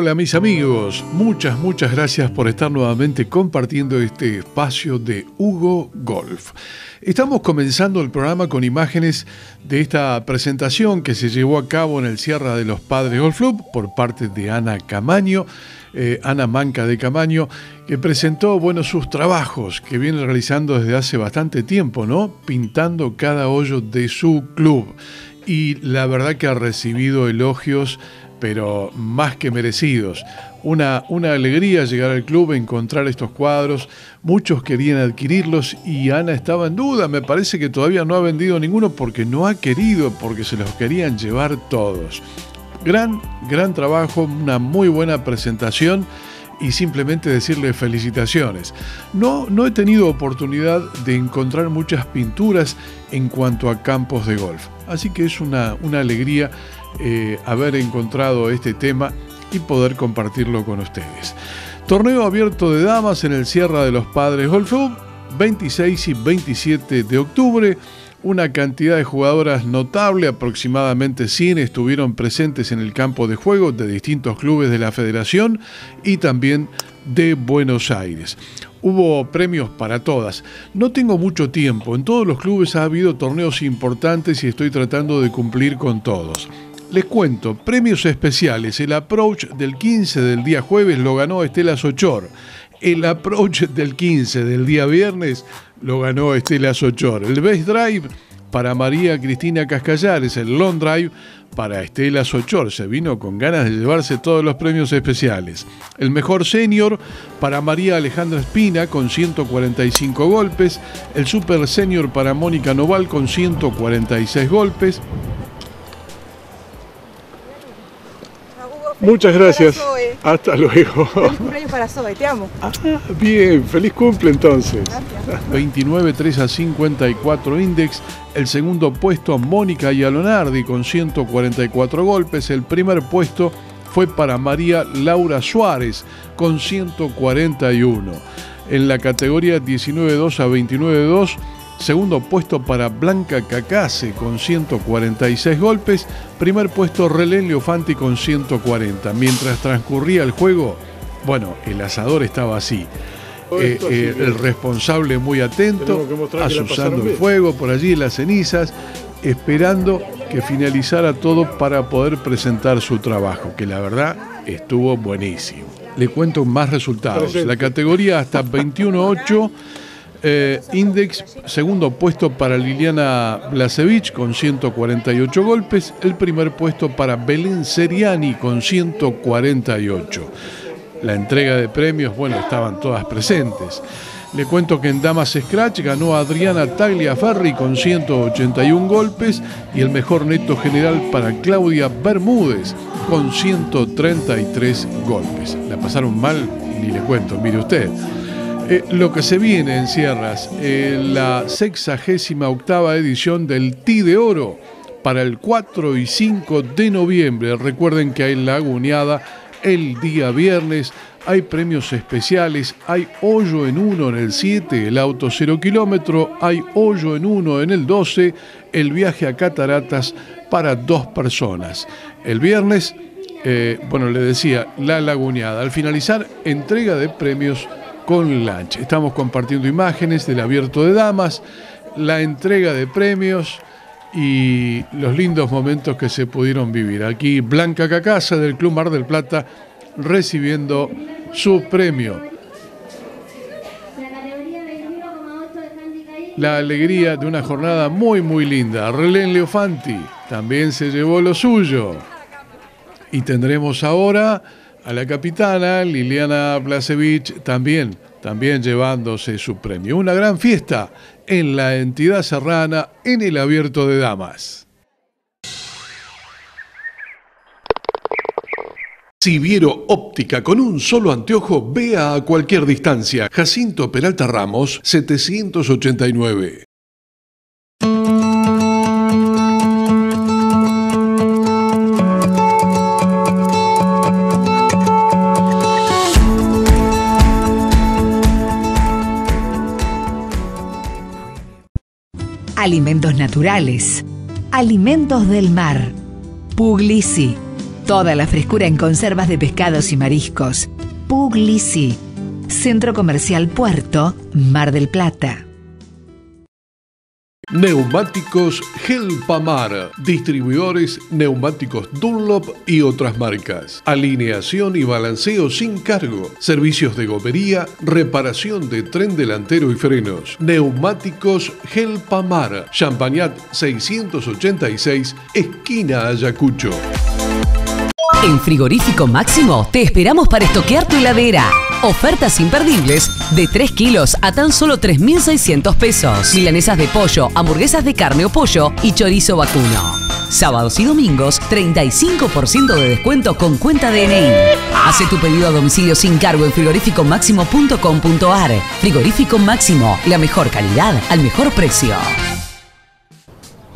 Hola mis amigos, muchas, muchas gracias por estar nuevamente compartiendo este espacio de Hugo Golf. Estamos comenzando el programa con imágenes de esta presentación que se llevó a cabo en el Sierra de los Padres Golf Club por parte de Ana Camaño, eh, Ana Manca de Camaño, que presentó bueno, sus trabajos que viene realizando desde hace bastante tiempo, ¿no? Pintando cada hoyo de su club. Y la verdad que ha recibido elogios pero más que merecidos. Una, una alegría llegar al club, encontrar estos cuadros. Muchos querían adquirirlos y Ana estaba en duda. Me parece que todavía no ha vendido ninguno porque no ha querido, porque se los querían llevar todos. Gran, gran trabajo, una muy buena presentación y simplemente decirle felicitaciones. No, no he tenido oportunidad de encontrar muchas pinturas en cuanto a campos de golf, así que es una, una alegría eh, haber encontrado este tema y poder compartirlo con ustedes. Torneo abierto de damas en el Sierra de los Padres Golf Club, 26 y 27 de octubre. Una cantidad de jugadoras notable, aproximadamente 100 estuvieron presentes en el campo de juego de distintos clubes de la federación y también de Buenos Aires. Hubo premios para todas. No tengo mucho tiempo, en todos los clubes ha habido torneos importantes y estoy tratando de cumplir con todos. Les cuento, premios especiales. El approach del 15 del día jueves lo ganó Estela Sochor. El approach del 15 del día viernes lo ganó Estela Sochor. El best drive para María Cristina Cascallares. El long drive para Estela Sochor. Se vino con ganas de llevarse todos los premios especiales. El mejor senior para María Alejandra Espina con 145 golpes. El super senior para Mónica Noval con 146 golpes. Muchas gracias. Hasta luego. Feliz cumpleaños para Zoe, te amo. Ah, bien, feliz cumple entonces. 29 3 a 54 index. El segundo puesto Mónica Yalonardi con 144 golpes. El primer puesto fue para María Laura Suárez con 141. En la categoría 19-2 a 29-2 Segundo puesto para Blanca Cacase con 146 golpes. Primer puesto Relén Leofanti con 140. Mientras transcurría el juego, bueno, el asador estaba así. Eh, eh, el responsable muy atento, asusando el fuego por allí, las cenizas, esperando que finalizara todo para poder presentar su trabajo, que la verdad estuvo buenísimo. Le cuento más resultados. La categoría hasta 21-8 eh, index, segundo puesto para Liliana Blasevich con 148 golpes. El primer puesto para Belén Seriani con 148. La entrega de premios, bueno, estaban todas presentes. Le cuento que en Damas Scratch ganó Adriana Tagliaferri con 181 golpes y el mejor neto general para Claudia Bermúdez con 133 golpes. La pasaron mal, ni le cuento, mire usted. Eh, lo que se viene en Sierras, eh, la sexagésima octava edición del Ti de Oro para el 4 y 5 de noviembre. Recuerden que hay Laguneada el día viernes, hay premios especiales, hay hoyo en uno en el 7, el auto 0 kilómetro, hay hoyo en uno en el 12, el viaje a Cataratas para dos personas. El viernes, eh, bueno, le decía, la Laguneada. Al finalizar, entrega de premios con Lunch. Estamos compartiendo imágenes del abierto de damas, la entrega de premios y los lindos momentos que se pudieron vivir. Aquí Blanca Cacasa del Club Mar del Plata recibiendo su premio. La alegría de una jornada muy muy linda. Relén Leofanti también se llevó lo suyo. Y tendremos ahora a la capitana Liliana Blasevich también, también llevándose su premio. Una gran fiesta en la entidad serrana en el abierto de damas. Siviero Óptica con un solo anteojo, vea a cualquier distancia. Jacinto Peralta Ramos, 789. Alimentos naturales, alimentos del mar, Puglisi, Toda la frescura en conservas de pescados y mariscos. Puglisi. Centro Comercial Puerto, Mar del Plata. Neumáticos Gelpamar, distribuidores neumáticos Dunlop y otras marcas. Alineación y balanceo sin cargo. Servicios de gomería, reparación de tren delantero y frenos. Neumáticos Gelpamar, Champagnat 686, esquina Ayacucho. En Frigorífico Máximo te esperamos para estoquear tu heladera. Ofertas imperdibles de 3 kilos a tan solo 3.600 pesos. Milanesas de pollo, hamburguesas de carne o pollo y chorizo vacuno. Sábados y domingos, 35% de descuento con cuenta DNI. Hace tu pedido a domicilio sin cargo en frigoríficomáximo.com.ar. Frigorífico Máximo, la mejor calidad al mejor precio.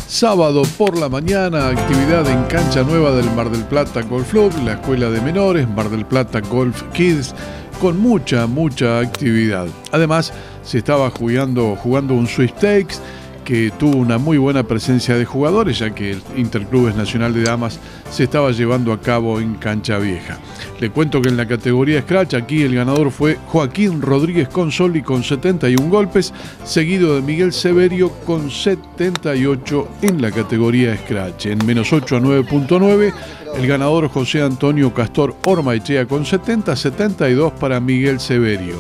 Sábado por la mañana, actividad en cancha nueva del Mar del Plata Golf Club, la escuela de menores, Mar del Plata Golf Kids, con mucha, mucha actividad. Además, se estaba jugando, jugando un sweepstakes que tuvo una muy buena presencia de jugadores, ya que el Interclubes Nacional de Damas se estaba llevando a cabo en Cancha Vieja. Le cuento que en la categoría Scratch aquí el ganador fue Joaquín Rodríguez Consoli con 71 golpes, seguido de Miguel Severio con 78 en la categoría Scratch. En menos 8 a 9.9 el ganador José Antonio Castor Ormaechea con 70, 72 para Miguel Severio.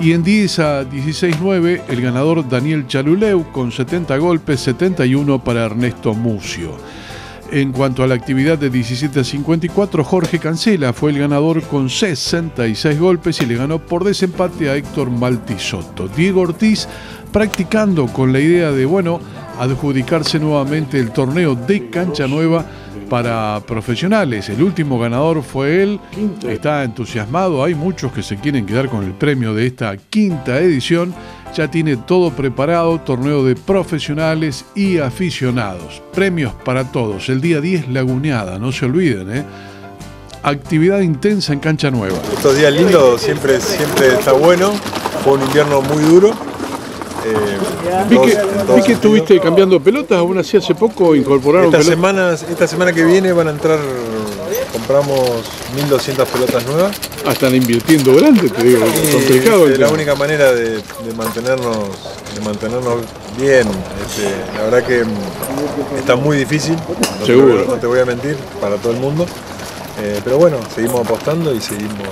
Y en 10 a 16-9, el ganador Daniel Chaluleu con 70 golpes, 71 para Ernesto Mucio. En cuanto a la actividad de 17 a 54, Jorge Cancela fue el ganador con 66 golpes y le ganó por desempate a Héctor Maltisotto. Diego Ortiz practicando con la idea de, bueno, adjudicarse nuevamente el torneo de cancha nueva para profesionales. El último ganador fue él. Está entusiasmado. Hay muchos que se quieren quedar con el premio de esta quinta edición. Ya tiene todo preparado, torneo de profesionales y aficionados. Premios para todos. El día 10 Laguneada, no se olviden, ¿eh? Actividad intensa en cancha nueva. Estos días lindos siempre, siempre está bueno. Fue un invierno muy duro eh, vi, que, estuviste cambiando pelotas, aún así hace poco incorporaron Estas semanas, esta semana que viene van a entrar, compramos 1.200 pelotas nuevas. Ah, están invirtiendo grande, te digo, es complicado. Es la única manera de, mantenernos, de mantenernos bien. Este, la verdad que mm, está muy difícil, no Seguro. Te, no te voy a mentir, para todo el mundo. Eh, pero bueno, seguimos apostando y seguimos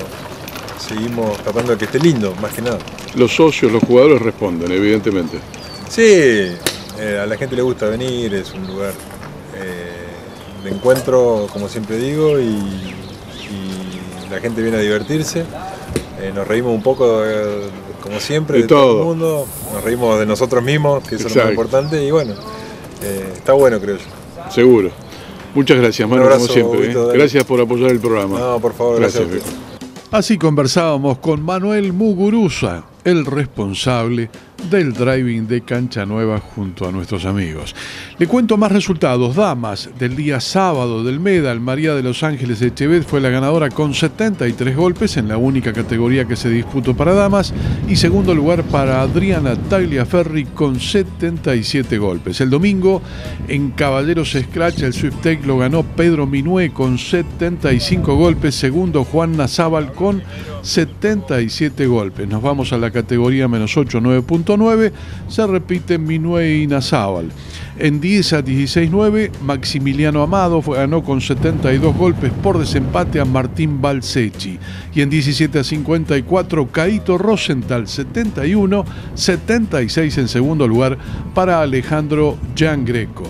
seguimos tratando de que esté lindo, más que nada. Los socios, los jugadores responden, evidentemente. Sí, eh, a la gente le gusta venir, es un lugar eh, de encuentro, como siempre digo, y, la gente viene a divertirse. Eh, nos reímos un poco, como siempre, de, todo. el mundo, nos reímos de nosotros mismos, que eso es lo más importante, y bueno, está bueno, creo yo. Seguro. Muchas gracias, Manu, como siempre. Gracias por apoyar el programa. No, por favor, gracias. gracias Así conversábamos con Manuel Muguruza, el responsable del driving de Cancha Nueva junto a nuestros amigos. Le cuento más resultados. Damas del día sábado del Medal, María de Los Ángeles Echevet fue la ganadora con 73 golpes en la única categoría que se disputó para damas y segundo lugar para Adriana Tagliaferri con 77 golpes. El domingo en Caballeros Scratch el Swift lo ganó Pedro Minué con 75 golpes, segundo Juan Nazábal con 77 golpes. Nos vamos a la categoría menos 8, 9.9. Se repite Minué y Nazábal. En 10 a 16-9, Maximiliano Amado ganó con 72 golpes por desempate a Martín Balsechi. Y en 17 a 54, Caito Rosenthal 71, 76 en segundo lugar para Alejandro Jan Greco.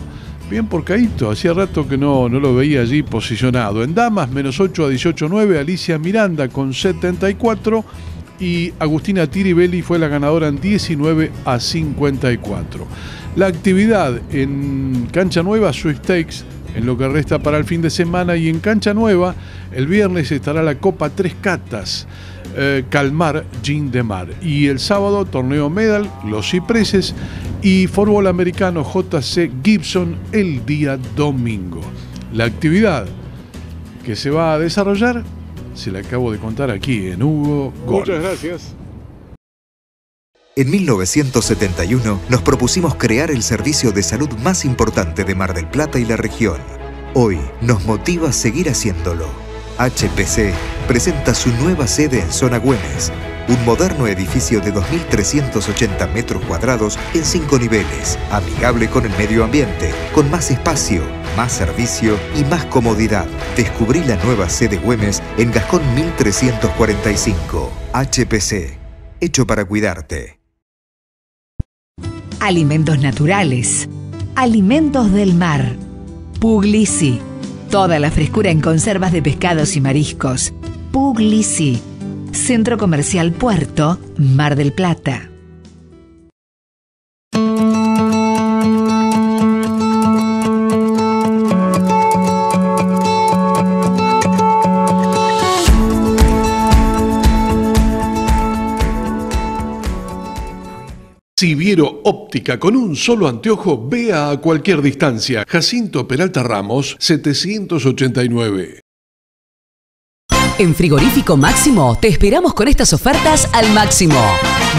Bien por Caito, hacía rato que no, no lo veía allí posicionado. En damas, menos 8 a 18-9, Alicia Miranda con 74 y Agustina Tiribelli fue la ganadora en 19 a 54. La actividad en Cancha Nueva, Stakes, en lo que resta para el fin de semana y en Cancha Nueva, el viernes estará la Copa Tres Catas. Eh, Calmar Gin de Mar. Y el sábado, torneo Medal, Los Cipreses y fútbol americano JC Gibson el día domingo. La actividad que se va a desarrollar se la acabo de contar aquí en Hugo Muchas gracias. En 1971 nos propusimos crear el servicio de salud más importante de Mar del Plata y la región hoy nos motiva a seguir haciéndolo. HPC presenta su nueva sede en Zona Güemes, un moderno edificio de 2.380 metros cuadrados en cinco niveles, amigable con el medio ambiente, con más espacio, más servicio y más comodidad. Descubrí la nueva sede Güemes en Gascón 1345. HPC, hecho para cuidarte. Alimentos naturales. Alimentos del mar. Puglisi. Toda la frescura en conservas de pescados y mariscos. Puglisi. Centro Comercial Puerto, Mar del Plata. Siviero Óptica, con un solo anteojo, vea a cualquier distancia. Jacinto Peralta Ramos, 789. En Frigorífico Máximo te esperamos con estas ofertas al máximo.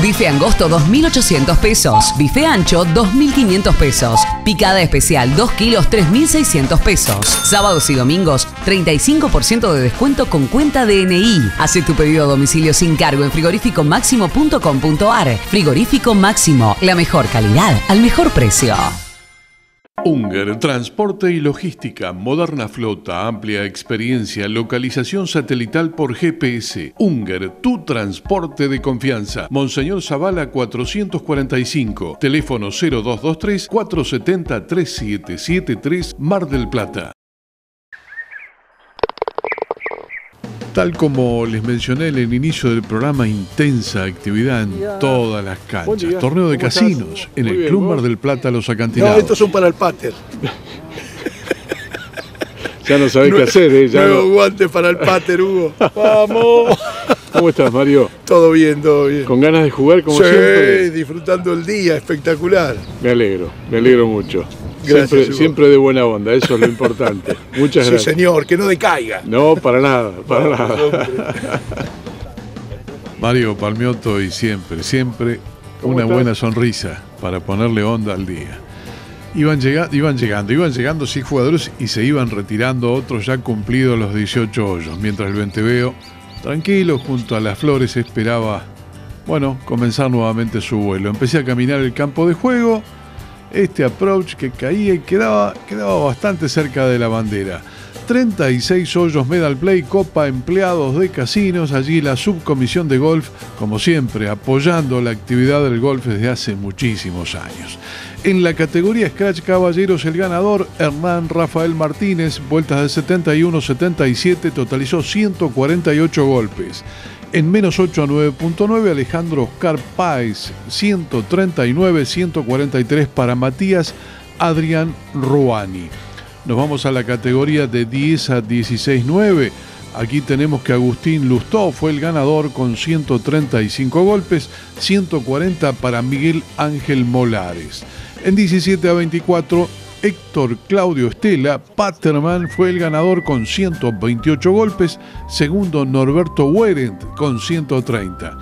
Bife angosto 2.800 pesos. Bife ancho 2.500 pesos. Picada especial 2 kilos 3.600 pesos. Sábados y domingos 35% de descuento con cuenta DNI. Hace tu pedido a domicilio sin cargo en frigoríficomáximo.com.ar. Frigorífico Máximo, la mejor calidad al mejor precio. Unger, transporte y logística, moderna flota, amplia experiencia, localización satelital por GPS. Unger, tu transporte de confianza. Monseñor Zavala 445, teléfono 0223 470 3773, Mar del Plata. Tal como les mencioné en el inicio del programa, intensa actividad en todas las canchas. Torneo de casinos en el Club Mar del Plata Los Acantilados. No, estos son para el pater. ya no sabés qué hacer, ¿eh? Ya Nuevo guante para el pater, Hugo. ¡Vamos! ¿Cómo estás, Mario? Todo bien, todo bien. ¿Con ganas de jugar como sí, siempre? disfrutando el día, espectacular. Me alegro, me alegro mucho. Gracias, siempre, de buena onda, eso es lo importante. Muchas Sí, gracias. señor, que no decaiga. No, para nada, para nada. Mario Palmiotto y siempre, siempre ¿Cómo una estás? buena sonrisa para ponerle onda al día. Iban, llega- iban llegando, iban llegando sí jugadores y se iban retirando otros ya cumplidos los 18 hoyos, mientras el Venteveo, tranquilo, junto a las flores, esperaba, bueno, comenzar nuevamente su vuelo. Empecé a caminar el campo de juego, este approach que caía y quedaba, quedaba bastante cerca de la bandera. 36 hoyos Medal Play, Copa Empleados de Casinos, allí la subcomisión de golf, como siempre, apoyando la actividad del golf desde hace muchísimos años. En la categoría Scratch Caballeros, el ganador, Hernán Rafael Martínez, vueltas de 71-77, totalizó 148 golpes. En menos 8 a 9.9, Alejandro Oscar Páez, 139-143 para Matías Adrián Ruani. Nos vamos a la categoría de 10 a 16-9. Aquí tenemos que Agustín Lustó fue el ganador con 135 golpes, 140 para Miguel Ángel Molares. En 17 a 24, Héctor Claudio Estela Paterman fue el ganador con 128 golpes, segundo Norberto Werent con 130.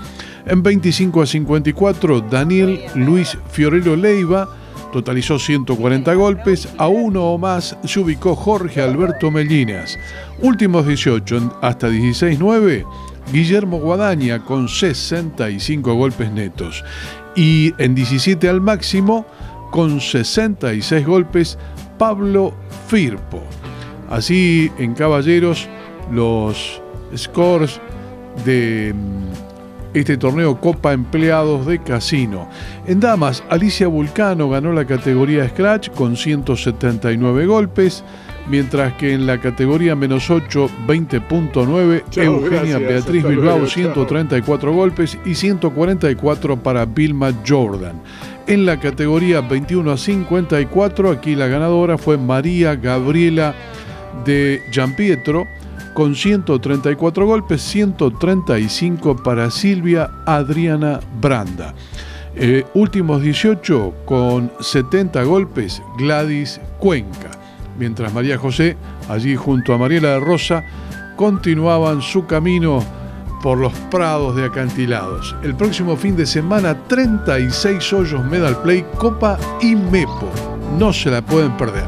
En 25 a 54, Daniel Luis Fiorello Leiva totalizó 140 golpes, a uno o más se ubicó Jorge Alberto Mellinas. Últimos 18 en- hasta 16-9, Guillermo Guadaña con 65 golpes netos. Y en 17 al máximo, con 66 golpes, Pablo Firpo. Así en Caballeros, los scores de mm, este torneo Copa Empleados de Casino. En Damas, Alicia Vulcano ganó la categoría Scratch con 179 golpes, mientras que en la categoría menos 8, 20.9, Chao, Eugenia gracias, Beatriz Bilbao, luego, chao. 134 golpes y 144 para Vilma Jordan. En la categoría 21 a 54, aquí la ganadora fue María Gabriela de Giampietro con 134 golpes, 135 para Silvia Adriana Branda. Eh, últimos 18 con 70 golpes, Gladys Cuenca. Mientras María José, allí junto a Mariela de Rosa, continuaban su camino por los prados de acantilados. El próximo fin de semana, 36 hoyos Medal Play, Copa y Mepo. No se la pueden perder.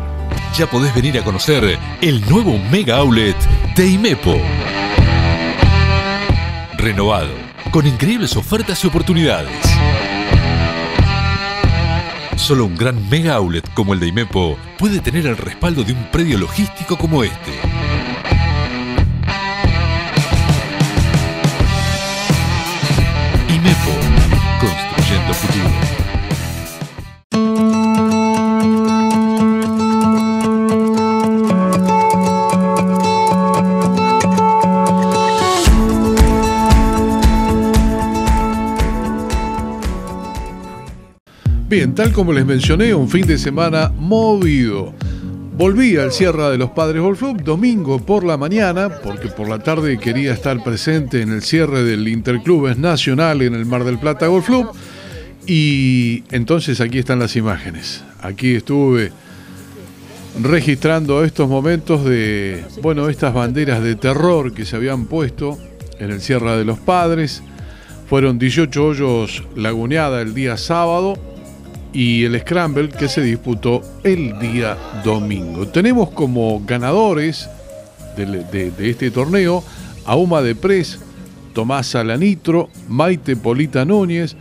ya podés venir a conocer el nuevo Mega Outlet de Imepo. Renovado, con increíbles ofertas y oportunidades. Solo un gran Mega Outlet como el de Imepo puede tener el respaldo de un predio logístico como este. Tal como les mencioné, un fin de semana movido. Volví al Sierra de los Padres Golf Club domingo por la mañana, porque por la tarde quería estar presente en el cierre del Interclubes Nacional en el Mar del Plata Golf Club. Y entonces aquí están las imágenes. Aquí estuve registrando estos momentos de, bueno, estas banderas de terror que se habían puesto en el Sierra de los Padres. Fueron 18 hoyos laguneada el día sábado y el Scramble que se disputó el día domingo. Tenemos como ganadores de, este torneo a Uma de Pres, Tomás Salanitro, Maite Polita Núñez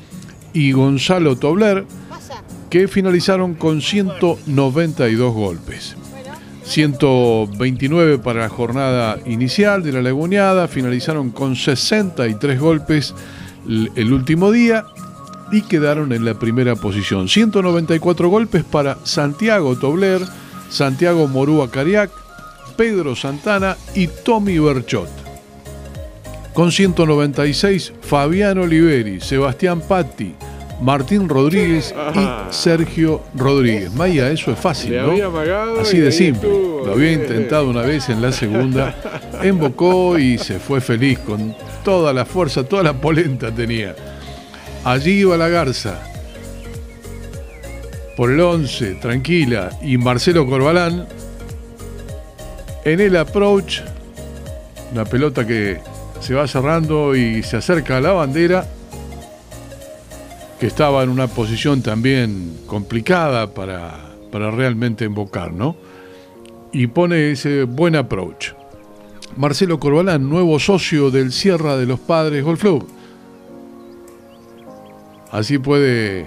y Gonzalo Tobler, que finalizaron con 192 golpes. 129 para la jornada inicial de la laguneada, finalizaron con 63 golpes el último día y quedaron en la primera posición. 194 golpes para Santiago Tobler, Santiago Morúa Cariac, Pedro Santana y Tommy Berchot. Con 196, Fabián Oliveri, Sebastián Patti, Martín Rodríguez y Sergio Rodríguez. Maya, eso es fácil, Le ¿no? había Así de simple. Lo había intentado una vez en la segunda, embocó y se fue feliz con toda la fuerza, toda la polenta tenía. Allí iba la Garza. Por el 11, tranquila. Y Marcelo Corbalán. En el approach. Una pelota que se va cerrando y se acerca a la bandera. Que estaba en una posición también complicada para, para realmente embocar, ¿no? Y pone ese buen approach. Marcelo Corbalán, nuevo socio del Sierra de los Padres Golf Club. Así puede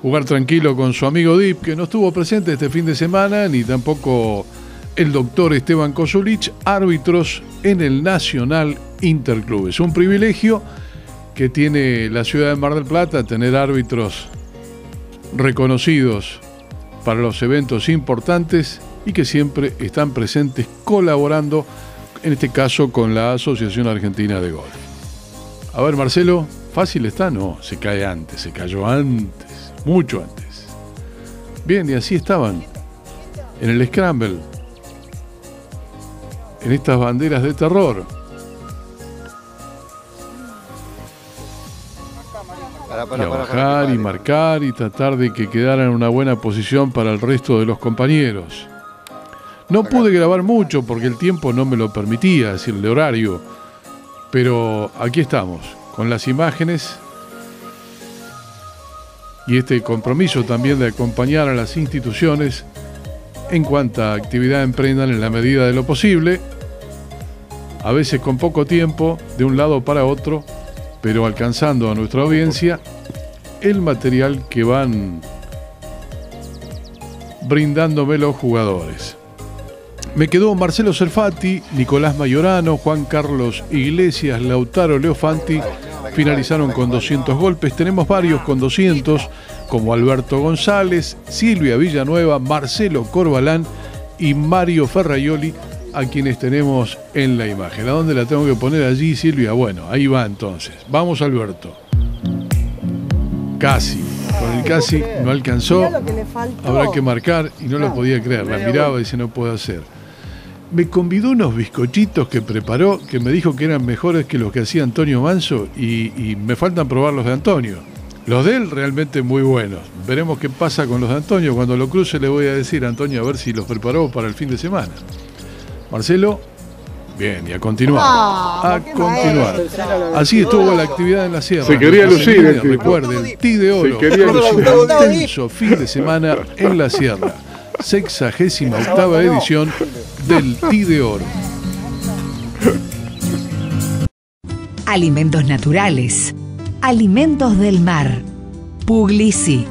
jugar tranquilo con su amigo Dip, que no estuvo presente este fin de semana, ni tampoco el doctor Esteban Kosulich, árbitros en el Nacional Interclub. Es un privilegio que tiene la ciudad de Mar del Plata tener árbitros reconocidos para los eventos importantes y que siempre están presentes colaborando, en este caso con la Asociación Argentina de Golf. A ver, Marcelo, ¿fácil está? No, se cae antes, se cayó antes, mucho antes. Bien, y así estaban, en el Scramble, en estas banderas de terror. y a bajar y marcar y tratar de que quedara en una buena posición para el resto de los compañeros. No pude grabar mucho porque el tiempo no me lo permitía, es decir, el horario, pero aquí estamos, con las imágenes y este compromiso también de acompañar a las instituciones en cuanta actividad emprendan en la medida de lo posible, a veces con poco tiempo, de un lado para otro, pero alcanzando a nuestra audiencia el material que van brindándome los jugadores. Me quedó Marcelo Cerfati, Nicolás Mayorano, Juan Carlos Iglesias, Lautaro Leofanti, finalizaron con 200 golpes. Tenemos varios con 200, como Alberto González, Silvia Villanueva, Marcelo Corbalán y Mario Ferraioli, a quienes tenemos en la imagen. ¿A dónde la tengo que poner allí, Silvia? Bueno, ahí va entonces. Vamos, Alberto. Casi. Con el casi no alcanzó. Habrá que marcar y no lo podía creer. La miraba y dice, no puedo hacer. Me convidó unos bizcochitos que preparó que me dijo que eran mejores que los que hacía Antonio Manso y, y me faltan probar los de Antonio. Los de él realmente muy buenos. Veremos qué pasa con los de Antonio. Cuando lo cruce le voy a decir a Antonio a ver si los preparó para el fin de semana. Marcelo, bien, y a continuar. Ah, a continuar. Así estuvo la actividad en la sierra. Se quería lucir seguida, el tipo. Recuerde, el T de oro. Se quería lucir. Un intenso fin de semana en la sierra. Sexagésima octava edición del Ti de Oro. Alimentos naturales. Alimentos del mar. Puglisi.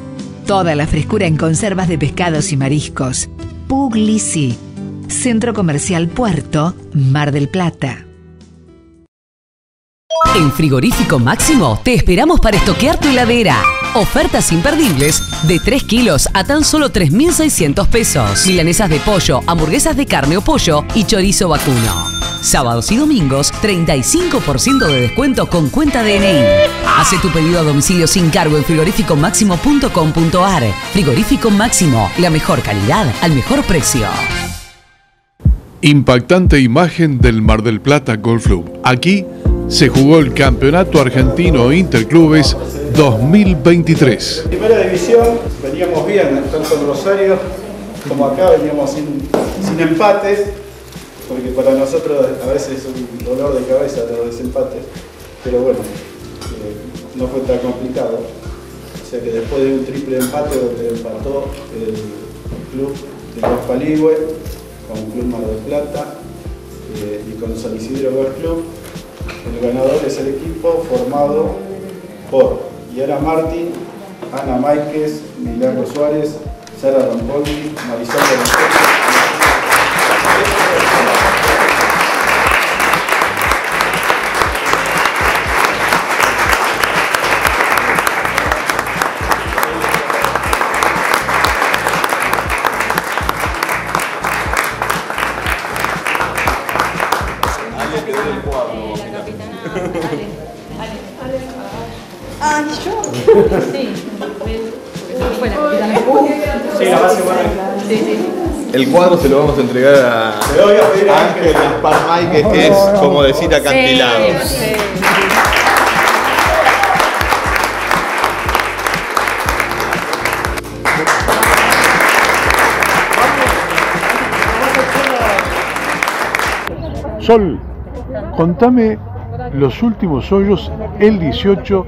Toda la frescura en conservas de pescados y mariscos. Puglisi. Centro Comercial Puerto, Mar del Plata. En Frigorífico Máximo te esperamos para estoquear tu heladera. Ofertas imperdibles de 3 kilos a tan solo 3.600 pesos. Milanesas de pollo, hamburguesas de carne o pollo y chorizo vacuno. Sábados y domingos, 35% de descuento con cuenta DNI. Hace tu pedido a domicilio sin cargo en frigoríficomáximo.com.ar. Frigorífico Máximo, la mejor calidad al mejor precio. Impactante imagen del Mar del Plata Golf Club. Aquí se jugó el Campeonato Argentino Interclubes 2023. Primera división, veníamos bien, tanto en Rosario como acá veníamos sin, sin empates, porque para nosotros a veces es un dolor de cabeza los desempates, pero bueno, eh, no fue tan complicado. O sea que después de un triple empate donde empató el club de Golf Paligüe con Club Mar del Plata eh, y con San Isidro Golf Club, el ganador es el equipo formado por Yara Martín, Ana Máiquez, Milagro Suárez, Sara Rampoldi, Marisol de El cuadro se lo vamos a entregar a a Ángel Parmay, que es como decir acantilado. Sol, contame los últimos hoyos, el 18,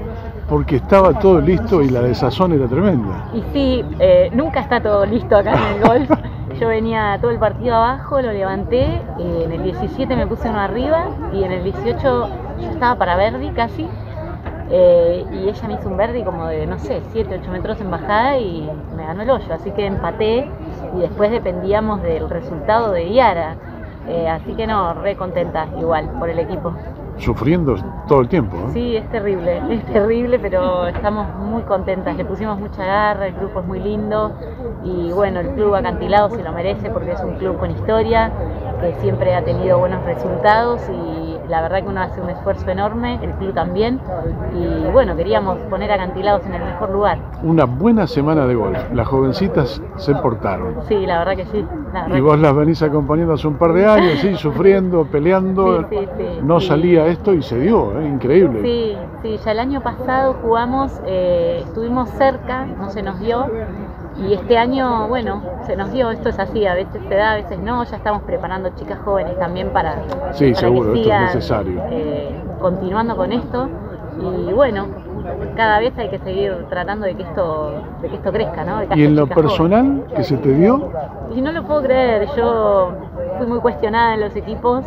porque estaba todo listo y la desazón era tremenda. Y sí, eh, nunca está todo listo acá en el golf. Yo venía todo el partido abajo, lo levanté, eh, en el 17 me puse uno arriba y en el 18 yo estaba para Verdi casi. eh, y ella me hizo un Verdi como de, no sé, 7, 8 metros en bajada y me ganó el hoyo. Así que empaté y después dependíamos del resultado de Yara. Eh, así que no, re contenta igual por el equipo. Sufriendo todo el tiempo. ¿eh? Sí, es terrible, es terrible, pero estamos muy contentas. Le pusimos mucha garra, el grupo es muy lindo y bueno, el club acantilado se lo merece porque es un club con historia, que siempre ha tenido buenos resultados y la verdad que uno hace un esfuerzo enorme, el club también. Y bueno, queríamos poner acantilados en el mejor lugar. Una buena semana de golf. Las jovencitas se portaron. Sí, la verdad que sí. verdad Y vos las venís acompañando hace un par de años, ¿sí? sufriendo, peleando. Sí, sí, sí, no salía esto y se dio, ¿eh? increíble. Sí, sí, ya el año pasado jugamos, eh, estuvimos cerca, no se nos dio. Y este año, bueno, se nos dio, esto es así, a veces se da, a veces no, ya estamos preparando chicas jóvenes también para, Sí, para seguro, que esto es sigan necesario. eh, continuando con esto. Y bueno, cada vez hay que seguir tratando de que esto, de que esto crezca, ¿no? De Y en lo chicas jóvenes. personal, que se te dio, Y no lo puedo creer, yo fui muy cuestionada en los equipos,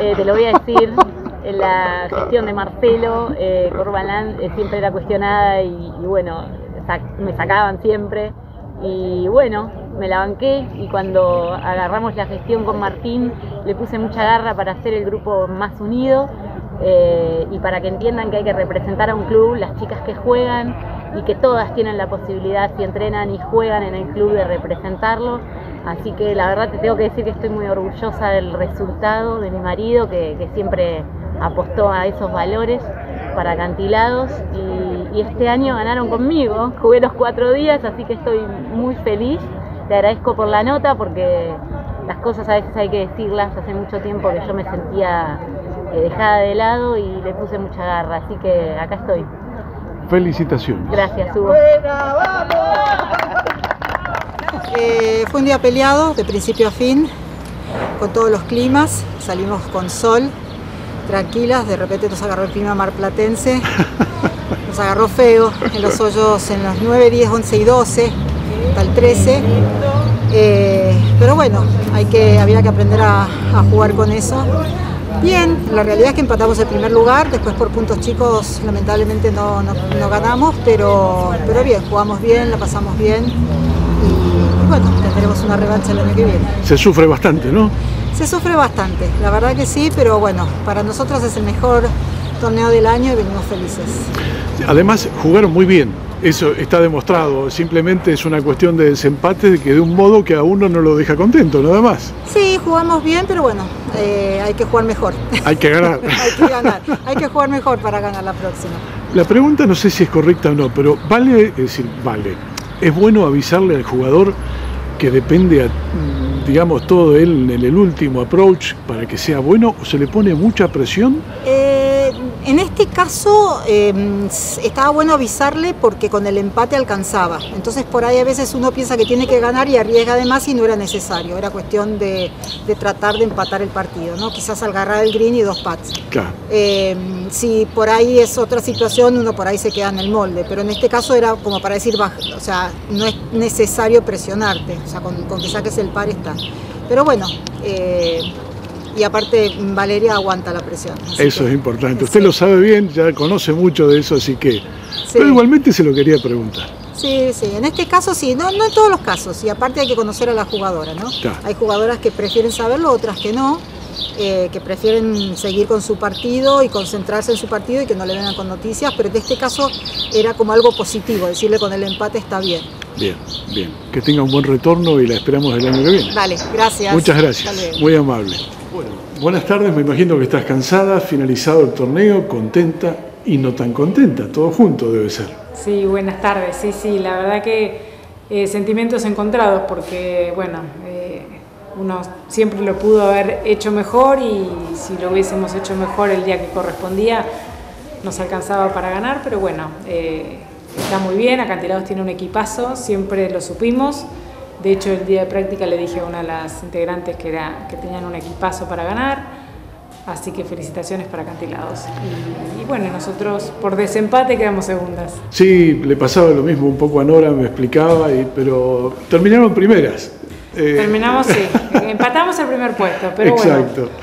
eh, te lo voy a decir, en la gestión de Marcelo, eh, Corbalán eh, siempre era cuestionada y, y bueno, sac- me sacaban siempre. Y bueno, me la banqué y cuando agarramos la gestión con Martín le puse mucha garra para hacer el grupo más unido eh, y para que entiendan que hay que representar a un club, las chicas que juegan y que todas tienen la posibilidad, si entrenan y juegan en el club, de representarlo. Así que la verdad te tengo que decir que estoy muy orgullosa del resultado de mi marido, que, siempre apostó a esos valores para acantilados y este año ganaron conmigo, jugué los cuatro días, así que estoy muy feliz. Te agradezco por la nota porque las cosas a veces hay que decirlas. Hace mucho tiempo que yo me sentía eh, dejada de lado y le puse mucha garra, así que acá estoy. felicitaciones. Gracias, Hugo. Eh, fue un día peleado de principio a fin, con todos los climas. Salimos con sol, tranquilas. De repente nos agarró el clima marplatense. Agarró feo en los hoyos en los 9, 10, 11 y 12, hasta el 13. Eh, pero bueno, hay que, había que aprender a, a jugar con eso. Bien, la realidad es que empatamos el primer lugar, después por puntos chicos lamentablemente no, no- no ganamos, pero, pero bien, jugamos bien, la pasamos bien y bueno, tendremos una revancha el año que viene. Se sufre bastante, ¿no? Se sufre bastante, la verdad que sí, pero bueno, para nosotros es el mejor torneo del año y venimos felices. Además, jugaron muy bien. Eso está demostrado. Simplemente es una cuestión de desempate de que de un modo que a uno no lo deja contento, nada más. Sí, jugamos bien, pero bueno, eh, hay que jugar mejor. Hay que ganar. hay que ganar, hay que jugar mejor para ganar la próxima. La pregunta no sé si es correcta o no, pero vale, es decir, vale. ¿Es bueno avisarle al jugador que depende, a, digamos, todo él en el último approach para que sea bueno o se le pone mucha presión? Eh, en este caso eh, estaba bueno avisarle porque con el empate alcanzaba. Entonces por ahí a veces uno piensa que tiene que ganar y arriesga de más y no era necesario. Era cuestión de, de tratar de empatar el partido, ¿no? Quizás al agarrar el green y dos pats. Claro. Eh, si por ahí es otra situación, uno por ahí se queda en el molde, pero en este caso era como para decir, o sea, no es necesario presionarte, o sea, con, con que saques el par está. Pero bueno, eh, y aparte Valeria aguanta la presión. Eso que- es importante. Usted lo sabe bien, ya conoce mucho de eso, así que... Pero igualmente se lo quería preguntar. Sí, sí, en este caso sí, no, no en todos los casos, y aparte hay que conocer a la jugadora, ¿no? Claro. Hay jugadoras que prefieren saberlo, otras que no, eh, que prefieren seguir con su partido y concentrarse en su partido y que no le vengan con noticias, pero en este caso era como algo positivo, decirle con el empate está bien. Bien, bien. Que tenga un buen retorno y la esperamos el año que viene. Dale, gracias. Muchas gracias, muy amable. Bueno, buenas tardes, me imagino que estás cansada, finalizado el torneo, contenta y no tan contenta, todo junto debe ser. Sí, buenas tardes. Sí, sí, la verdad que eh, sentimientos encontrados porque, bueno, eh, uno siempre lo pudo haber hecho mejor y si lo hubiésemos hecho mejor el día que correspondía nos alcanzaba para ganar, pero bueno, eh, está muy bien, Acantilados tiene un equipazo, siempre lo supimos. De hecho, el día de práctica le dije a una de las integrantes que, era, que tenían un equipazo para ganar. Así que felicitaciones para Acantilados. Y, y bueno, nosotros por desempate quedamos segundas. Sí, le pasaba lo mismo un poco a Nora, me explicaba, y- pero terminaron primeras. Eh, Terminamos, sí. Empatamos el primer puesto, pero Exacto. bueno.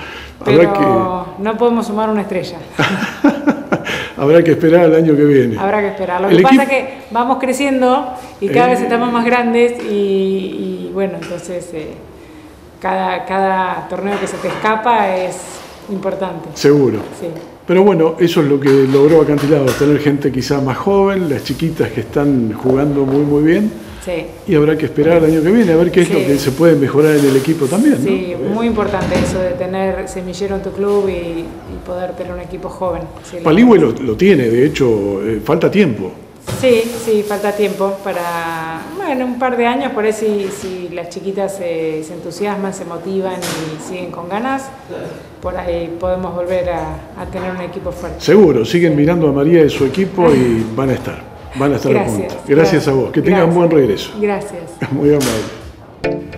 Pero no podemos sumar una estrella. habrá que esperar al año que viene. Habrá que esperar. Lo El que pasa es que vamos creciendo y cada Eh. vez estamos más grandes y, y bueno, entonces eh, cada, cada torneo que se te escapa es importante. Seguro. Sí. Pero bueno, eso es lo que logró Acantilado, tener gente quizá más joven, las chiquitas que están jugando muy muy bien. Sí. Y habrá que esperar el año que viene a ver qué es lo que se puede mejorar en el equipo también. ¿no? Sí, muy importante eso de tener semillero en tu club y, y poder tener un equipo joven. Sí, Paligüe lo, lo tiene, de hecho, eh, falta tiempo. Sí, sí, falta tiempo para, bueno, un par de años, por ahí si, si las chiquitas se, se entusiasman, se motivan y siguen con ganas, por ahí podemos volver a, a tener un equipo fuerte. Seguro, siguen mirando a María y su equipo y van a estar, van a estar Gracias, juntos. Gracias, a vos, que tengan buen regreso. Gracias. Muy amable.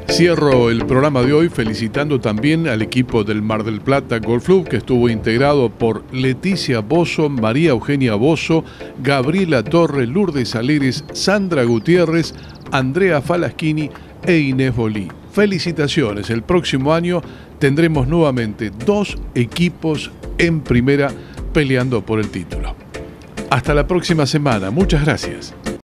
Cierro el programa de hoy felicitando también al equipo del Mar del Plata Golf Club que estuvo integrado por Leticia Bozo, María Eugenia Bozo, Gabriela Torres, Lourdes Aleres, Sandra Gutiérrez, Andrea Falaschini e Inés Bolí. Felicitaciones, el próximo año tendremos nuevamente dos equipos en primera peleando por el título. Hasta la próxima semana, muchas gracias.